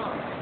song.